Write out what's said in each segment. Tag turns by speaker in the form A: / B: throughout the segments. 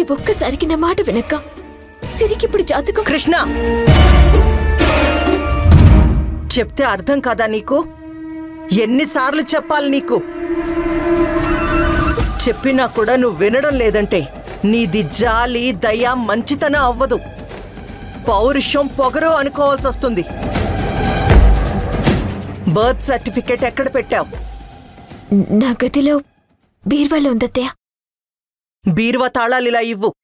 A: ఈ ఒక్కసారికి నా మాట వినక్క సిరికిప్పుడు జాతకం
B: కృష్ణ! చెప్తే అర్థం కాదా నీకు? ఎన్నిసార్లు చెప్పాలి నీకు? చెప్పినా కూడా నువ్వు వినడం లేదంటే నీది జాలి దయ మంచితనం అవ్వదు. పౌరుషం పొగరు అనుకోవాల్సి వస్తుంది. బర్త్ సర్టిఫికేట్ ఎక్కడ పెట్టావు?
A: నా గదిలో బీర్వాలో ఉందత్తయ్య.
B: బీరువా తాళాలిలా ఇవ్వు.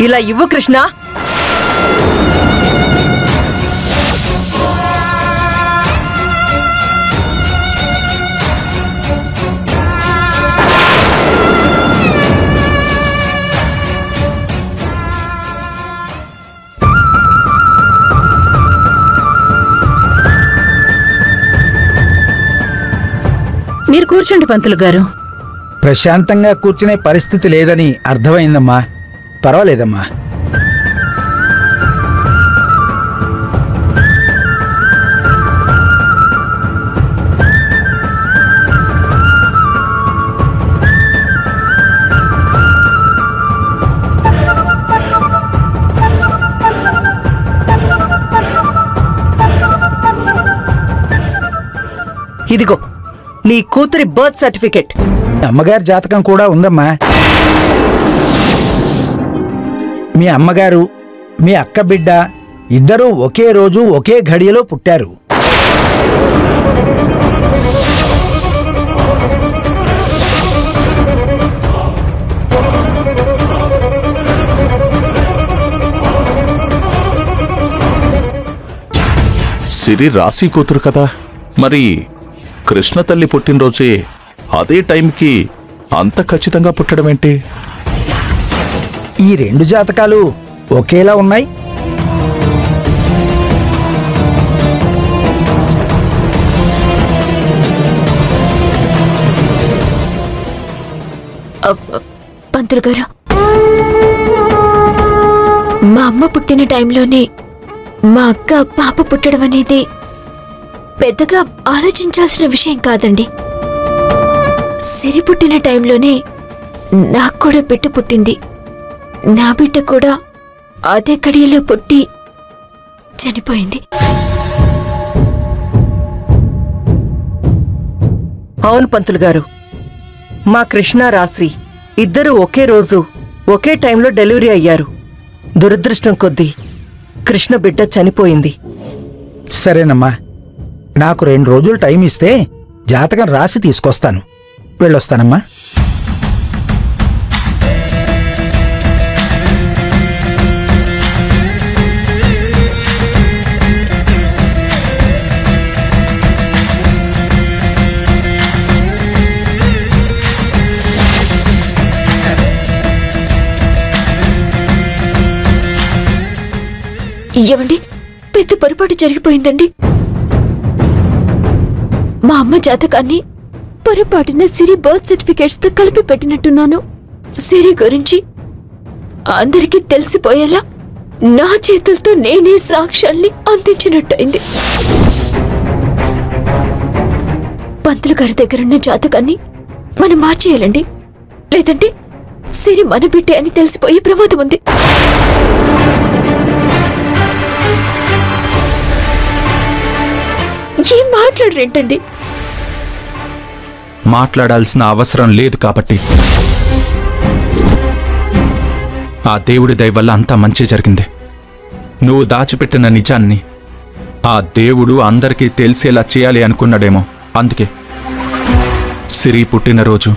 B: ఇలా ఇవ్వు కృష్ణ.
C: మీరు కూర్చోండి పంతులు గారు.
D: ప్రశాంతంగా కూర్చునే పరిస్థితి లేదని అర్థమైందమ్మా. పర్వాలేదమ్మా.
B: ఇదిగో నీ కూతురి బర్త్ సర్టిఫికేట్.
D: అమ్మగారి జాతకం కూడా ఉందమ్మా. మీ అమ్మగారు మీ అక్క బిడ్డ ఇద్దరూ ఒకే రోజు ఒకే ఘడియలో పుట్టారు.
E: సిరి రాశి కూతురు కదా. మరి కృష్ణ తల్లి పుట్టినరోజే అదే టైంకి అంత ఖచ్చితంగా పుట్టడమేంటి?
D: ఈ రెండు జాతకాలు ఒకేలా ఉన్నాయి?
A: అబ్బ, పంతులు గారు. మా అమ్మ పుట్టిన టైంలోనే మా అక్క పాప పుట్టడం అనేది పెద్దగా ఆలోచించాల్సిన విషయం కాదండి. సిరి పుట్టిన టైంలోనే నాకు కూడా బిడ్డ పుట్టింది. నా బిడ్డ కూడా అదే కడియలో పుట్టి చనిపోయింది.
B: అవును పంతులు గారు. మా కృష్ణ రాశి ఇద్దరు ఒకే రోజు ఒకే టైంలో డెలివరీ అయ్యారు. దురదృష్టం కొద్దీ కృష్ణ బిడ్డ చనిపోయింది.
D: సరేనమ్మా. నాకు రెండు రోజులు టైం ఇస్తే జాతకం రాసి తీసుకొస్తాను. వెళ్ళొస్తానమ్మా.
A: ఇయ్యవండి పెద్ద పొరపాటు జరిగిపోయిందండి. మా అమ్మ జాతకాన్ని పొరపాటున సిరి బర్త్ సర్టిఫికేట్స్తో కలిపి పెట్టినట్టున్నాను. సిరి గురించి అందరికీ తెలిసిపోయేలా నా చేతులతో నేనే సాక్ష్యాల్ని అందించినట్టయింది. పంతులు గారి దగ్గరున్న జాతకాన్ని మనం మార్చేయాలండి. లేదంటే సిరి మన బిడ్డే అని తెలిసిపోయే ప్రమాదం ఉంది. మాట్లాడరేంటండి?
F: మాట్లాడాల్సిన అవసరం లేదు కాబట్టి. ఆ దేవుడి దయ వల్ల అంతా మంచి జరిగింది. నువ్వు దాచిపెట్టిన నిజాన్ని ఆ దేవుడు అందరికీ తెలిసేలా చేయాలి అనుకున్నాడేమో. అందుకే సిరి పుట్టినరోజు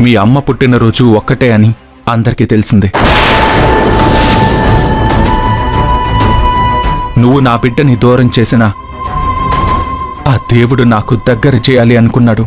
F: మీ అమ్మ పుట్టినరోజు ఒక్కటే అని అందరికీ తెలిసింది. నువ్వు నా బిడ్డని దూరం చేసిన ఆ దేవుడు నాకు దగ్గర చేయాలి అనుకున్నాడు.